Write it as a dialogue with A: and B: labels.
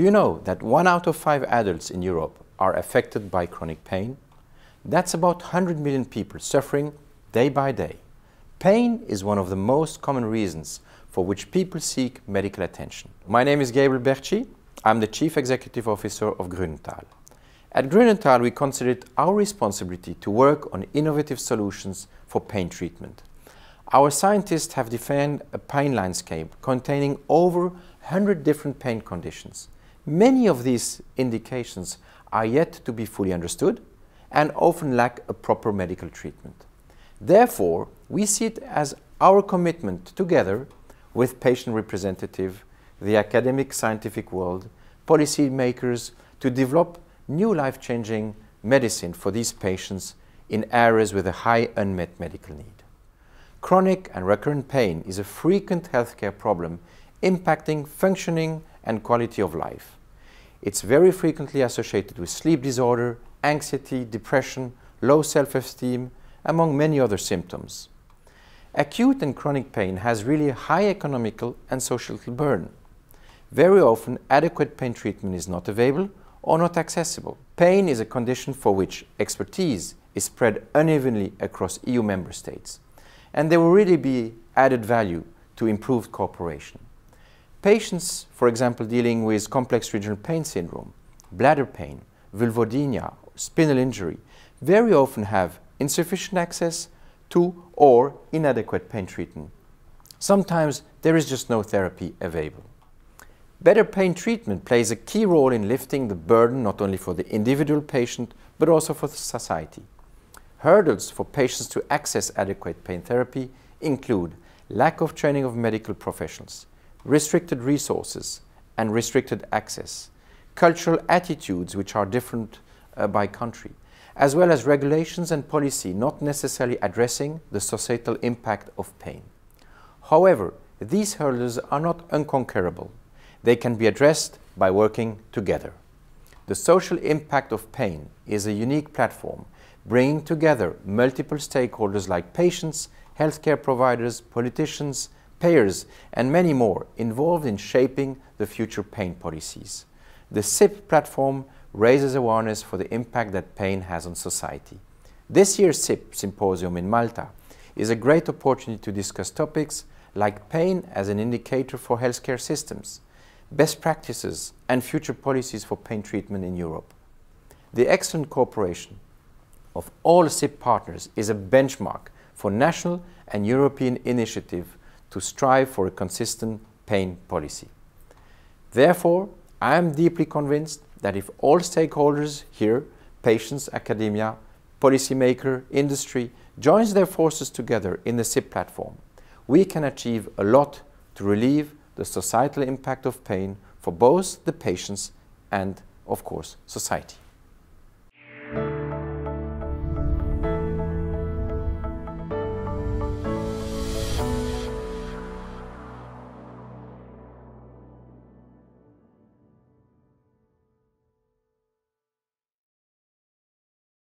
A: you know that one out of five adults in Europe are affected by chronic pain? That's about 100 million people suffering day by day. Pain is one of the most common reasons for which people seek medical attention. My name is Gabriel Baertschi. I'm the Chief Executive Officer of Grünenthal. At Grünenthal, we consider it our responsibility to work on innovative solutions for pain treatment. Our scientists have defined a pain landscape containing over 100 different pain conditions. Many of these indications are yet to be fully understood and often lack a proper medical treatment. Therefore, we see it as our commitment together with patient representative, the academic scientific world, policymakers to develop new life-changing medicine for these patients in areas with a high unmet medical need. Chronic and recurrent pain is a frequent healthcare problem impacting functioning and quality of life. It's very frequently associated with sleep disorder, anxiety, depression, low self-esteem, among many other symptoms. Acute and chronic pain has really a high economical and social burden. Very often, adequate pain treatment is not available or not accessible. Pain is a condition for which expertise is spread unevenly across EU member states, and there will really be added value to improved cooperation. Patients, for example, dealing with complex regional pain syndrome, bladder pain, vulvodynia, spinal injury, very often have insufficient access to or inadequate pain treatment. Sometimes there is just no therapy available. Better pain treatment plays a key role in lifting the burden not only for the individual patient but also for society. Hurdles for patients to access adequate pain therapy include lack of training of medical professionals, restricted resources and restricted access, cultural attitudes which are different uh, by country, as well as regulations and policy not necessarily addressing the societal impact of pain. However, these hurdles are not unconquerable. They can be addressed by working together. The social impact of pain is a unique platform bringing together multiple stakeholders like patients, healthcare providers, politicians, payers, and many more involved in shaping the future pain policies. The SIP platform raises awareness for the impact that pain has on society. This year's SIP symposium in Malta is a great opportunity to discuss topics like pain as an indicator for healthcare systems, best practices and future policies for pain treatment in Europe. The excellent cooperation of all SIP partners is a benchmark for national and European initiative to strive for a consistent pain policy. Therefore, I am deeply convinced that if all stakeholders here, patients, academia, policymaker, industry, joins their forces together in the SIP platform, we can achieve a lot to relieve the societal impact of pain for both the patients and, of course, society.